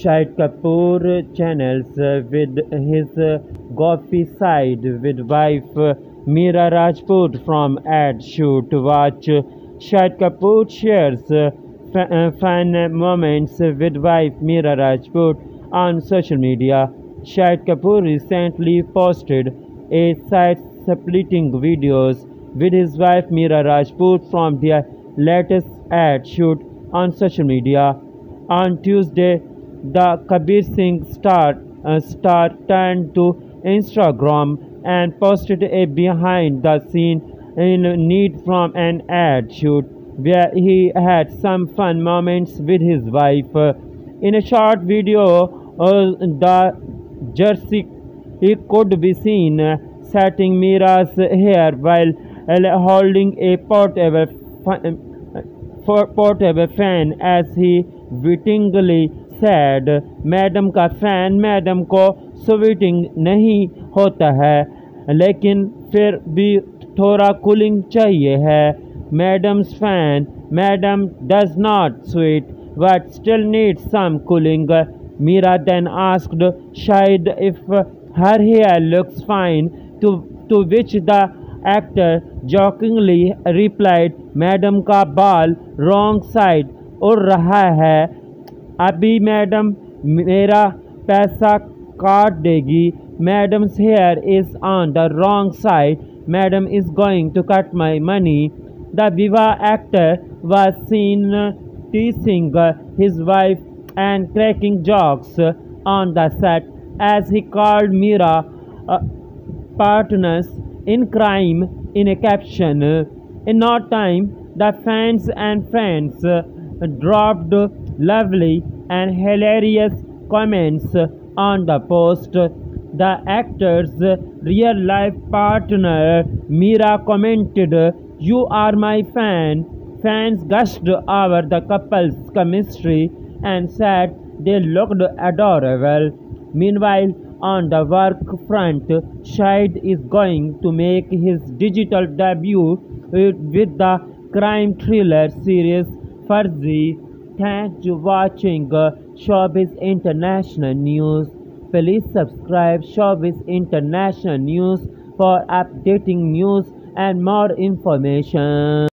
Shahid Kapoor channels with his goofy side with wife Mira Rajput from ad shoot. Watch Shahid Kapoor shares uh, fun moments with wife Mira Rajput on social media. Shahid Kapoor recently posted a side-splitting videos with his wife Mira Rajput from their latest ad shoot on social media. On Tuesday, the Kabir Singh star, uh, star turned to Instagram and posted a behind the scene in need from an ad shoot where he had some fun moments with his wife. In a short video, uh, the Jersey he could be seen setting Mira's hair while holding a portable, portable fan as he wittingly said madam का fan madam को sweating नहीं होता है लेकिन फिर भी थोड़ा cooling चाहिए है madam's fan madam does not sweat but still need some cooling Meera then asked Shahid if her hair looks fine to to which the actor jokingly replied madam का बाल रॉन्ग साइड उड़ रहा है अभी madam मेरा पैसा काट देगी madam's here is on the wrong side madam is going to cut my money the viva actor was seen teasing his wife and cracking jokes on the set as he called Meera uh, partners in crime in a caption. In no time, the fans and friends dropped lovely and hilarious comments on the post. The actor's real life partner Mira commented, You are my fan. Fans gushed over the couple's chemistry and said they looked adorable. Meanwhile, on the work front, Shahid is going to make his digital debut with the crime thriller series Farzi. Thanks for watching uh, Showbiz International News. Please subscribe Showbiz International News for updating news and more information.